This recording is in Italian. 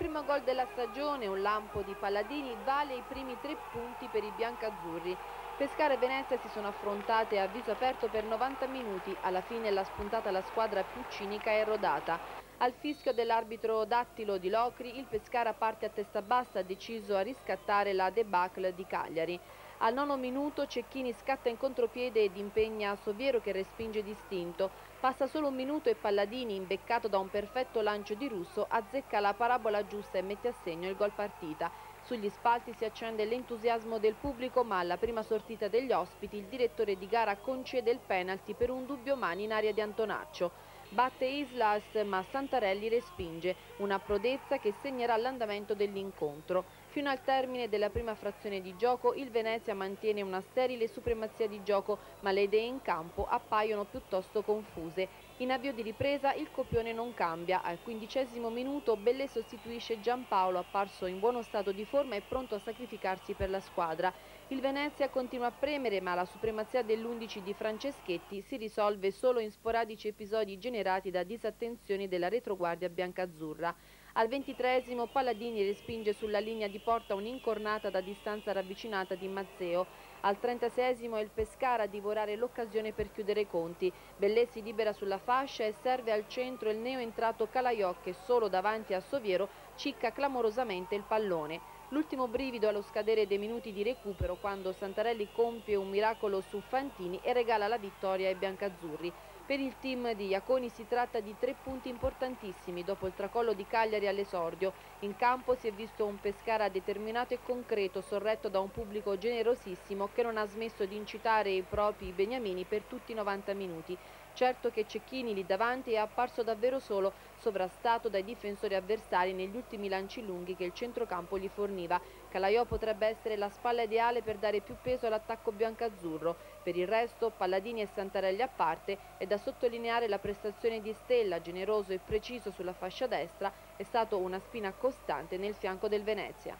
primo gol della stagione, un lampo di Palladini, vale i primi tre punti per i biancazzurri. Pescara e Venezia si sono affrontate a viso aperto per 90 minuti, alla fine l'ha spuntata la squadra più cinica e rodata. Al fischio dell'arbitro Dattilo di Locri, il Pescara parte a testa bassa, deciso a riscattare la debacle di Cagliari. Al nono minuto Cecchini scatta in contropiede ed impegna Soviero che respinge distinto. Passa solo un minuto e Palladini, imbeccato da un perfetto lancio di Russo, azzecca la parabola giusta e mette a segno il gol partita. Sugli spalti si accende l'entusiasmo del pubblico, ma alla prima sortita degli ospiti il direttore di gara concede il penalty per un dubbio mani in aria di Antonaccio. Batte Islas ma Santarelli respinge, una prodezza che segnerà l'andamento dell'incontro. Fino al termine della prima frazione di gioco il Venezia mantiene una sterile supremazia di gioco ma le idee in campo appaiono piuttosto confuse. In avvio di ripresa il copione non cambia. Al quindicesimo minuto Bellè sostituisce Giampaolo apparso in buono stato di forma e pronto a sacrificarsi per la squadra. Il Venezia continua a premere ma la supremazia dell'11 di Franceschetti si risolve solo in sporadici episodi generati da disattenzioni della retroguardia biancazzurra. Al ventitresimo Palladini respinge sulla linea di porta un'incornata da distanza ravvicinata di Mazzeo. Al trentaseiesimo è il Pescara a divorare l'occasione per chiudere i conti. Bellè si libera sulla fascia e serve al centro il neo entrato Calaiò che solo davanti a Soviero cicca clamorosamente il pallone. L'ultimo brivido allo scadere dei minuti di recupero quando Santarelli compie un miracolo su Fantini e regala la vittoria ai biancazzurri. Per il team di Iaconi si tratta di tre punti importantissimi dopo il tracollo di Cagliari all'esordio. In campo si è visto un Pescara determinato e concreto, sorretto da un pubblico generosissimo che non ha smesso di incitare i propri beniamini per tutti i 90 minuti. Certo che Cecchini lì davanti è apparso davvero solo, sovrastato dai difensori avversari negli ultimi lanci lunghi che il centrocampo gli forniva. Calaiò potrebbe essere la spalla ideale per dare più peso all'attacco biancazzurro. Per il resto, Palladini e Santarelli a parte, è da sottolineare la prestazione di Stella, generoso e preciso sulla fascia destra, è stato una spina costante nel fianco del Venezia.